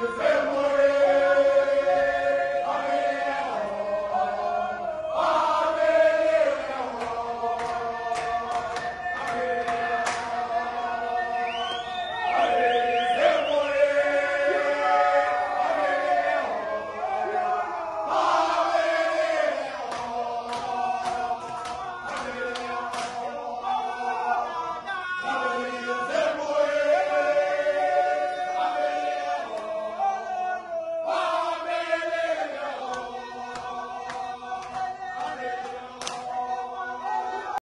the